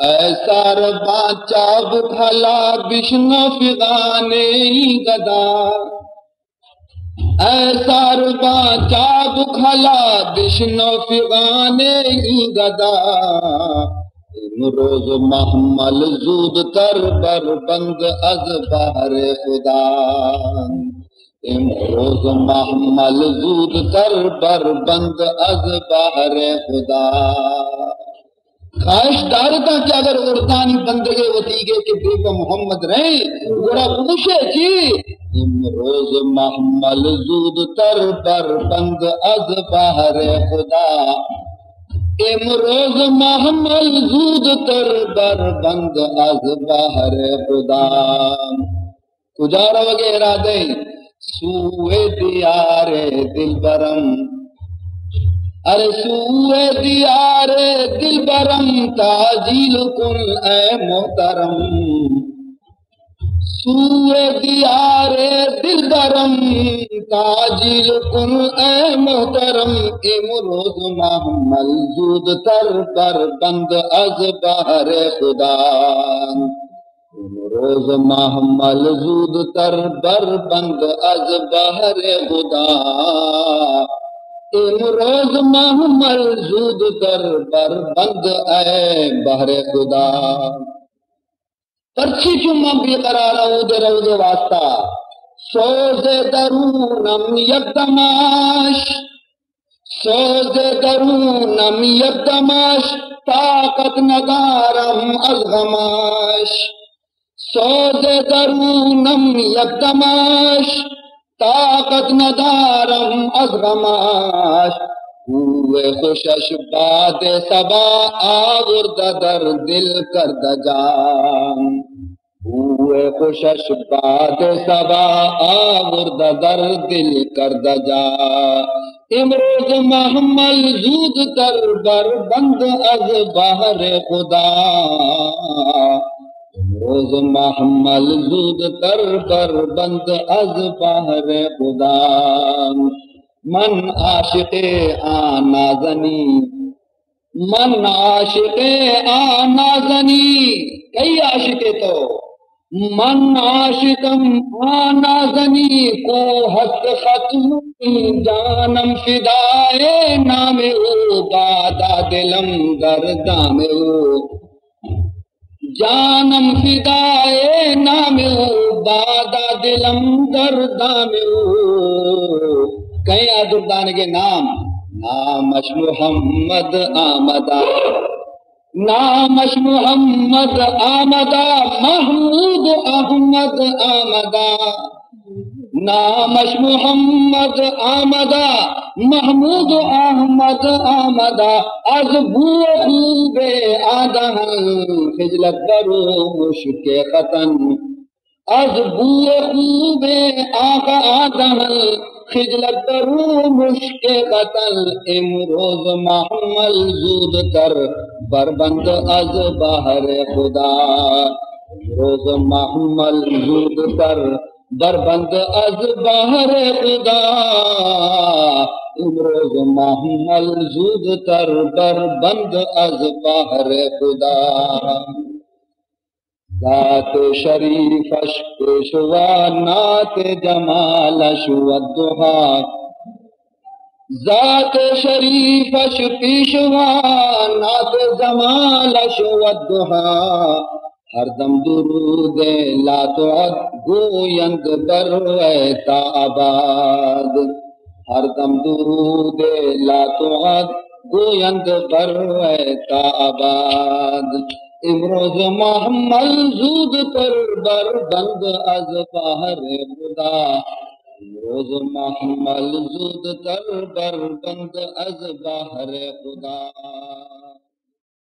ایسار چاب کھلا بشنو فغانے گدا۔ ایسار چاب کھلا بشنو فغانے گدا۔ روز محمل زود تر بر بند از بہر خدا۔ روز محمل زود تر بر بند از بہر خدا۔ خواہش دار تھا کہ اگر اردانی بندگے وطیگے کے بے محمد رہے گوڑا پوچھے جی، چی روز محمل زود تر بر بند از بہر خدا۔ امروز محمل زود تر بر بند از بہر خدا۔ کجا وغیرہ دے، سوئے دیار دل برم۔ ارے سوئے دیار دل برم تاجیل کن اے محترم۔ سوئے دیار دل برم تاجیل کن اے محترم۔ امروز محمل زود تر پر بند از بہر خدا۔ روز محمل زود تر بر بند از بہر خدا۔ روز محمل زود تر بر بند اے بہر خدا۔ پرچی چما بھی قرار رو دے رو دے واسطہ۔ سوز درونم یک دماش سوز درونم یک دماش طاقت ندارم از غماش۔ سوز درونم یک دماش طاقت ندارم از غماش ہوئے خوشش باد سبا آورد در دل کرد جان. ہوئے خوشش باد سبا آورد در دل کرد جا امروز محمل زود تر بر بند از بہر خدا. روز محمل زود تر بر بند از بہر خدا من عاشق آنا زنی، من عاشق آنا زنی، کئی عاشق تو؟ من عاشقم آنا زنی، کو ہست ختم جانم فدائے نام او بادا دلم دردام او۔ جانم فدائے نام بادا دلم دردام کہیں آدردان کے نام؟ نامش محمد آمدہ۔ نامش محمد آمدہ، محمود احمد آمدہ۔ نامش محمد آمدہ، محمود احمد آمدہ۔ از بو خوب آدہ خجلت برو مشک قطن از بو خوب آقا آدہ خجلت برو مشک قتل امروز محمل زود تر بربند از باہر خدا. روز محمل زود تر بربند از باہر خدا. امروز محمل زود تر بربند از باہر خدا۔ ذات شریفش پیشوا نات جمالش والدہا ذات شریفش پیشوا نات جمالش والدہا ہر دم درود لا تعد گویند بر ایتا آباد ہر دم درود لا تعد گویند بر آباد امروز محمل زود پر بر بند از باہر خدا۔ امروز محمل زود تر بر بند از باہر خدا۔